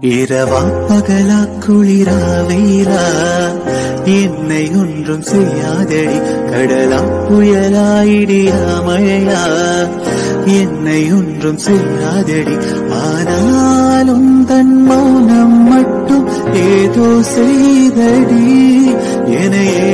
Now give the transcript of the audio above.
இரவா பகலா குளிரா வெயிலா என்னை ஒன்றும் செய்யாதடி கடலா புயலா இடியா மழையா என்னை ஒன்றும் செய்யாதடி ஆனாலும் தன் மௌனம் மட்டும் ஏதோ செய்தடி எனையே